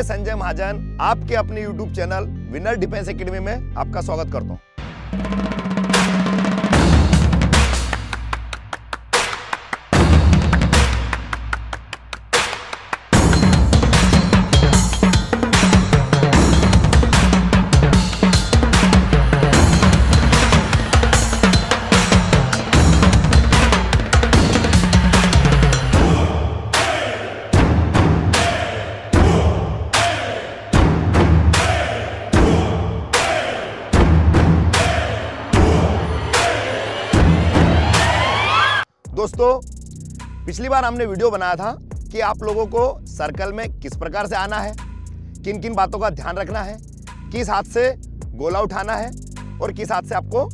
मैं संजय महाजन, आपके अपने YouTube channel Winner defence academy में आपका स्वागत करता हूँ। दोस्तों, पिछली बार हमने वीडियो बनाया था कि आप लोगों को सर्कल में किस प्रकार से आना है किन किन बातों का ध्यान रखना है, किस हाथ से गोला उठाना है और किस हाथ से आपको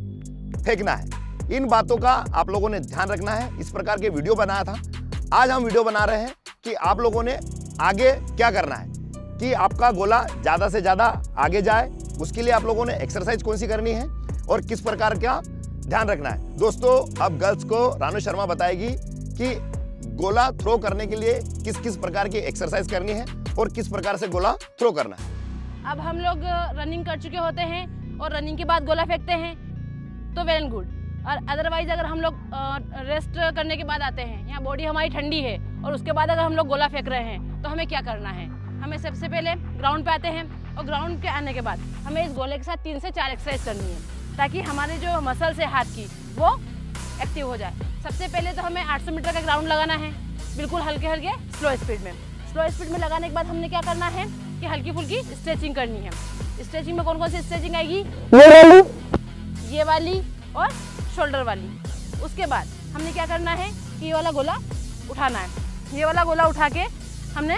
फेंकना है। इन बातों का आप लोगों ने ध्यान रखना है, इस प्रकार के वीडियो बनाया था। आज हम वीडियो बना रहे हैं कि आप लोगों ने आगे क्या करना है, कि आपका गोला ज़्यादा से ज़्यादा आगे जाए, उसके लिए आप लोगों ने एक्सरसाइज कौन सी करनी है और किस प्रकार का ध्यान रखना है। दोस्तों, अब गर्ल्स को रानू शर्मा बताएगी कि गोला थ्रो करने के लिए किस किस प्रकार की एक्सरसाइज करनी है और किस प्रकार से गोला थ्रो करना है। अब हम लोग रनिंग कर चुके होते हैं और रनिंग के बाद गोला फेंकते हैं तो वेल एंड गुड और अदरवाइज़ अगर हम लोग रेस्ट करने के बाद आते हैं, यहाँ बॉडी हमारी ठंडी है और उसके बाद अगर हम लोग गोला फेंक रहे हैं तो हमें क्या करना है? हमें सबसे पहले ग्राउंड पे आते हैं और ग्राउंड पे आने के बाद हमें इस गोले के साथ तीन से चार एक्सरसाइज करनी है। ताकि हमारे जो मसल्स है हाथ की वो एक्टिव हो जाए। सबसे पहले तो हमें 800 मीटर का ग्राउंड लगाना है बिल्कुल हल्के हल्के स्लो स्पीड में। स्लो स्पीड में लगाने के बाद हमने क्या करना है कि हल्की फुल्की स्ट्रेचिंग करनी है। स्ट्रेचिंग में कौन कौन सी स्ट्रेचिंग आएगी? ये वाली। ये वाली और शोल्डर वाली। उसके बाद हमने क्या करना है कि ये वाला गोला उठाना है। ये वाला गोला उठा के हमने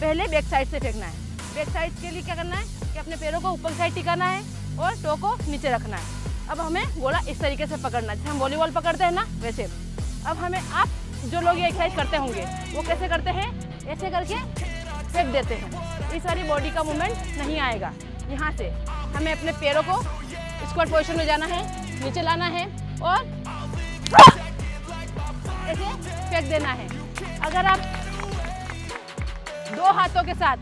पहले बैक साइड से फेंकना है। बैक साइड के लिए क्या करना है कि अपने पैरों को ऊपर साइड टिकाना है। और टो को नीचे रखना है। अब हमें गोला इस तरीके से पकड़ना है, जैसे हम वॉलीबॉल पकड़ते हैं ना, वैसे। अब हमें आप जो लोग ये एक्सरसाइज करते होंगे, वो कैसे करते हैं? ऐसे करके फेंक देते हैं। इस सारी बॉडी का मूवमेंट नहीं आएगा। यहाँ से हमें अपने पैरों को स्क्वाट पोजिशन में जाना है, नीचे लाना है और ऐसे फेंक देना है। अगर आप दो हाथों के साथ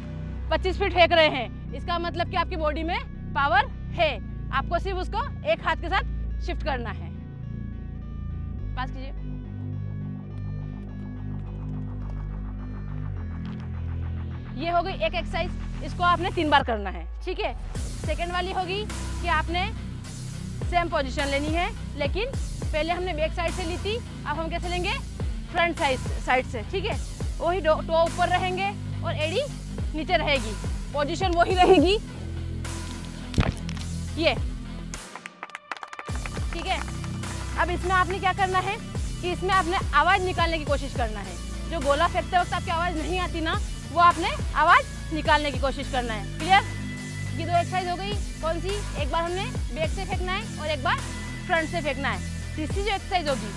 25 फीट फेंक रहे हैं, इसका मतलब कि आपकी बॉडी में पावर है, आपको सिर्फ़ उसको एक हाथ के साथ शिफ्ट करना है। पास कीजिए। ये हो गई एक एक्सरसाइज इसको आपने तीन बार करना है, ठीक है? सेकेंड वाली होगी कि आपने सेम पोजीशन लेनी है, लेकिन पहले हमने बैक साइड से ली थी, अब हम कैसे लेंगे? फ्रंट साइड साइड से, ठीक है? वही टो ऊपर रहेंगे और एडी नीचे रहेगी। पोजीशन वही रहेगी ये। ठीक है? अब इसमें आपने क्या करना है? कि इसमें आपने आवाज़ निकालने की कोशिश करना है। जो गोला फेंकते वक्त आपकी आवाज़ नहीं आती ना, वो आपने आवाज़ निकालने की कोशिश करना है। क्लियर ये दो एक्सरसाइज हो गई। कौन सी? एक बार हमने बैक से फेंकना है और एक बार फ्रंट से फेंकना है। तीसरी जो एक्सरसाइज होगी,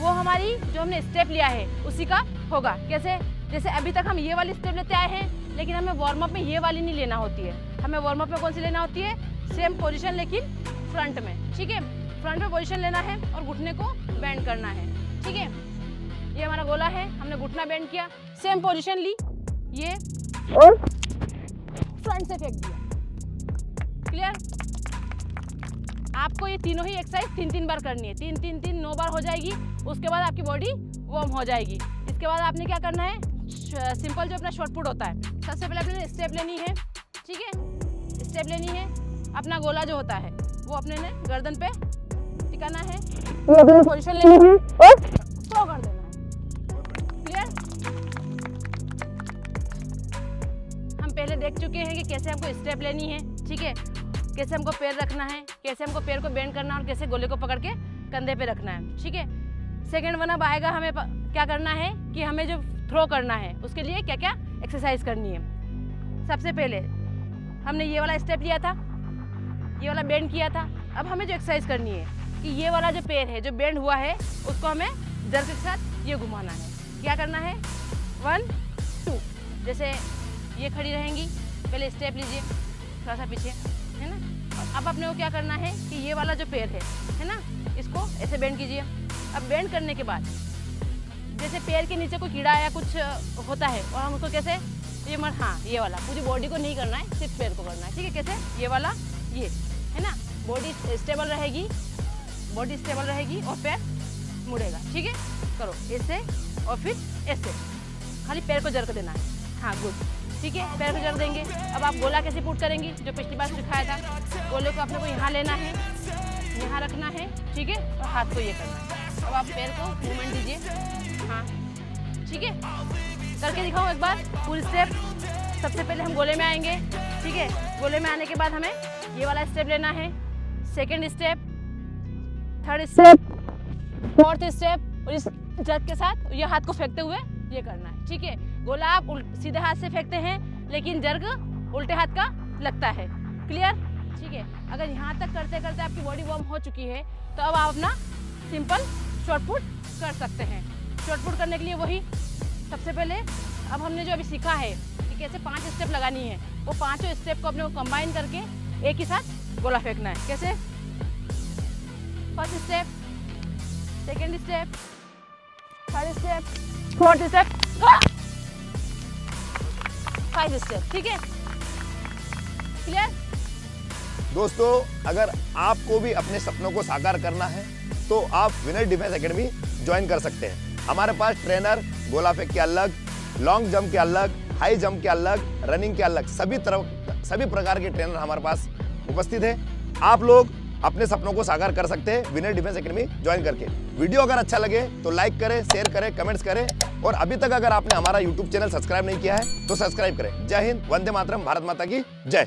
वो हमारी जो हमने स्टेप लिया है, उसी का होगा। कैसे? जैसे अभी तक हम ये वाली स्टेप लेते आए हैं, लेकिन हमें वार्म अप में ये वाली नहीं लेना होती है। हमें वार्म अप में कौन सी लेना होती है? सेम पोजीशन लेकिन फ्रंट में। ठीक है? फ्रंट में पोजीशन लेना है और घुटने को बेंड करना है। ठीक है? ये हमारा गोला है हमने घुटना बेंड किया। सेम पोजीशन ली। ये और? फ्रंट से फेंक दिया। क्लियर आपको ये तीनों ही एक्सरसाइज तीन तीन बार करनी है। तीन तीन तीन नौ बार हो जाएगी। उसके बाद आपकी बॉडी वार्म हो जाएगी। इसके बाद आपने क्या करना है? सिंपल जो अपना शॉर्ट पुट होता है। सबसे पहले अपने स्टेप लेनी है। ठीक है? स्टेप लेनी है। अपना गोला जो होता है वो अपने ने गर्दन पे टिकाना है। पोजीशन लेनी है। और? थ्रो कर देना। है क्लियर हम पहले देख चुके हैं कि कैसे हमको स्टेप लेनी है ठीक है? कैसे हमको पैर रखना है कैसे हमको पैर को बेंड करना है और कैसे गोले को पकड़ के कंधे पे रखना है ठीक है? सेकेंड वन अब आएगा हमें क्या करना है कि हमें जो थ्रो करना है उसके लिए क्या क्या एक्सरसाइज करनी है। सबसे पहले हमने ये वाला स्टेप लिया था। ये वाला बेंड किया था। अब हमें जो एक्सरसाइज करनी है कि ये वाला जो पेड़ है, जो बेंड हुआ है, उसको हमें जर के साथ ये घुमाना है। क्या करना है? वन टू जैसे ये खड़ी रहेंगी, पहले स्टेप लीजिए थोड़ा सा पीछे, है ना? और अब अपने को क्या करना है कि ये वाला जो पेड़ है है ना? इसको ऐसे बेंड कीजिए। अब बेंड करने के बाद, जैसे पैर के नीचे कोई कीड़ा या कुछ होता है और हम उसको कैसे, ये मर हाँ ये वाला, पूरी बॉडी को नहीं करना है, सिर्फ़ पैर को करना है। ठीक है, कैसे? ये वाला, ये। है ना? बॉडी स्टेबल रहेगी बॉडी स्टेबल रहेगी और पैर मुड़ेगा। ठीक है? करो। ऐसे और फिर ऐसे। खाली पैर को जर्क देना है। हाँ गुड ठीक है? पैर को जर्क देंगे। अब आप गोला कैसे पुट करेंगी? जो पिछली बार सिखाया था। गोले को अपने को यहाँ लेना है। यहाँ रखना है। ठीक है? और हाथ को ये करना है। अब आप पैर को मूवमेंट दीजिए। हाँ। ठीक है? करके दिखाओ एक बार। फुल स्टेप सबसे पहले हम गोले में आएँगे। ठीक है? गोले में आने के बाद हमें ये वाला स्टेप लेना है। Second step third step fourth step और इस जग के साथ ये हाथ को फेंकते हुए ये करना है। ठीक है? गोला आप सीधे हाथ से फेंकते हैं लेकिन जर्ग उल्टे हाथ का लगता है। क्लियर ठीक है? अगर यहाँ तक करते करते आपकी बॉडी वार्म हो चुकी है तो अब आप अपना सिंपल शॉर्ट पुट कर सकते हैं। शॉर्ट पुट करने के लिए वही सबसे पहले अब हमने जो अभी सीखा है कैसे पाँच स्टेप लगानी है। वो पाँचों स्टेप को अपने को कंबाइन करके एक ही साथ गोला फेंकना है। कैसे? First step second step third step fourth step five step ठीक है? क्लियर दोस्तों, अगर आपको भी अपने सपनों को साकार करना है तो आप विनर डिफेंस एकेडमी ज्वाइन कर सकते हैं। हमारे पास ट्रेनर गोला फेंक के अलग लॉन्ग जंप के अलग हाई जंप के अलग, रनिंग के अलग, सभी तरह, सभी प्रकार के ट्रेनर हमारे पास उपस्थित है। आप लोग अपने सपनों को साकार कर सकते हैं विनर डिफेंस एकेडमी ज्वाइन करके। वीडियो अगर अच्छा लगे तो लाइक करें, शेयर करें, कमेंट्स करें। और अभी तक अगर आपने हमारा यूट्यूब चैनल सब्सक्राइब नहीं किया है तो सब्सक्राइब करें। जय हिंद, वंदे मातरम, भारत माता की जय।